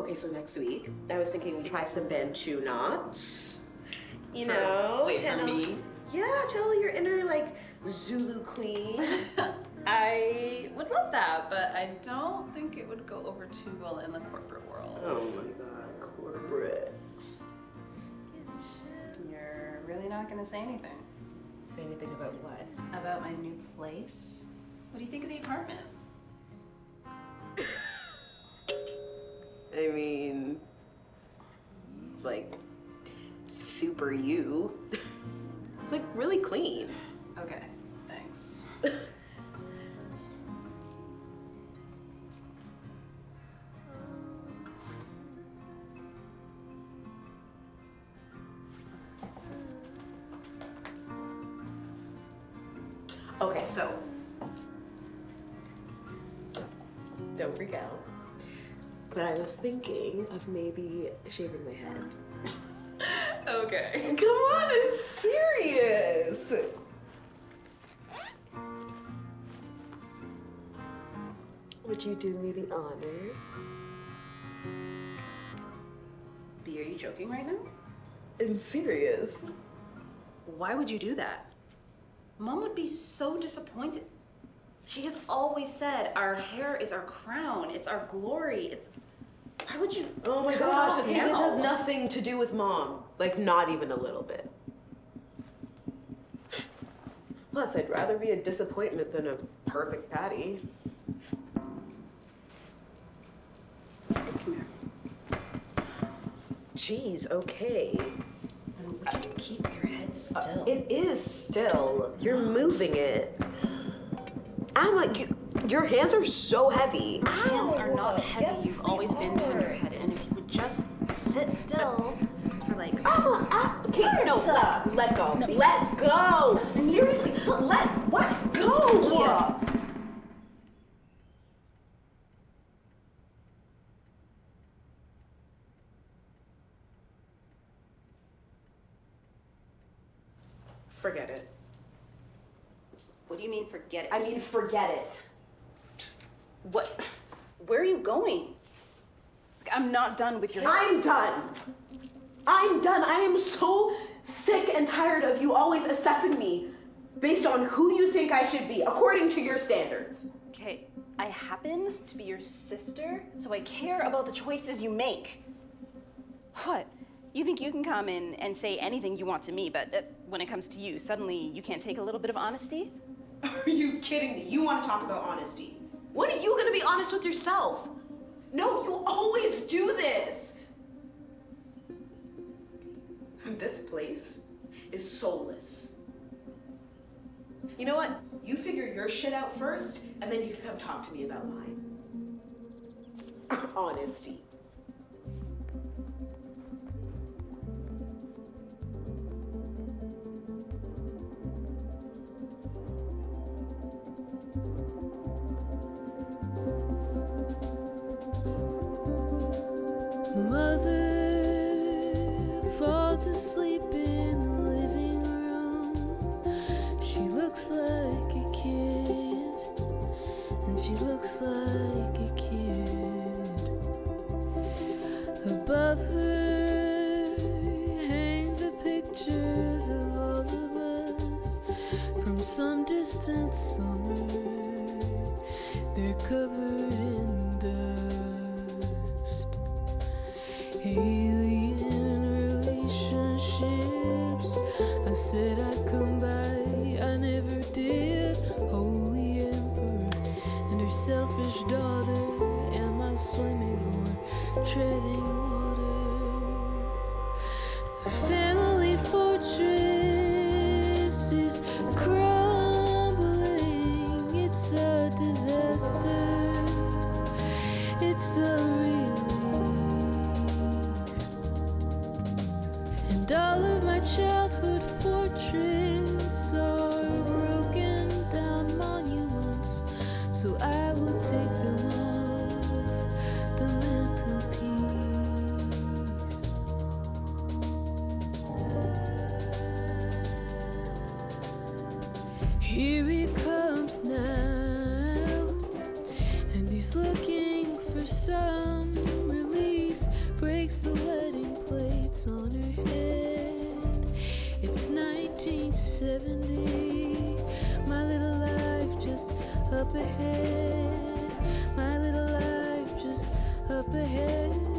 okay, so next week, I was thinking we try some Bantu knots. You For- know, wait, for channel- me? Yeah, channel your inner like Zulu queen. I would love that, but I don't think it would go over too well in the corporate world. oh my god, corporate. You're really not gonna say anything Say anything about what? about my new place? What do you think of the apartment? I mean, it's like super you. It's like really clean. Okay, thanks. Okay, so don't freak out. But I was thinking of maybe shaving my head. Okay. Come on, I'm serious. Would you do me the honor? B, are you joking right now? I'm serious. Why would you do that? Mom would be so disappointed. She has always said our hair is our crown, it's our glory. It's would you? Oh my gosh, okay, this has nothing to do with mom. Like, not even a little bit. Plus, I'd rather be a disappointment than a perfect patty. Jeez, okay. Would you keep your head uh, still? It is still. You're moving it. Emma, you, your hands are so heavy. My hands are not heavy. Yes, You've they always been tender-headed, and if you would just sit still for like. Emma, ah, okay, no, Marta. let, let go. Let go. Seriously, let what go? Forget it. What do you mean forget it? I mean, forget it. What? Where are you going? Like, I'm not done with your. I'm done. I'm done. I am so sick and tired of you always assessing me based on who you think I should be, according to your standards. Okay, I happen to be your sister, so I care about the choices you make. What? You think you can come in and say anything you want to me, but uh, when it comes to you, suddenly you can't take a little bit of honesty? Are you kidding me? You want to talk about honesty? When are you to be honest with yourself? No, you always do this. This place is soulless. You know what? You figure your shit out first, and then you can come talk to me about mine. Honesty. Some distant summer. They're covered selfish daughter. Am I swimming or treading water? The family fortress is crumbling. It's a disaster. It's a relief. And all of my childhood portraits looking for some release breaks the wedding plates on her head. It's 1970. My little life just up ahead. My little life just up ahead.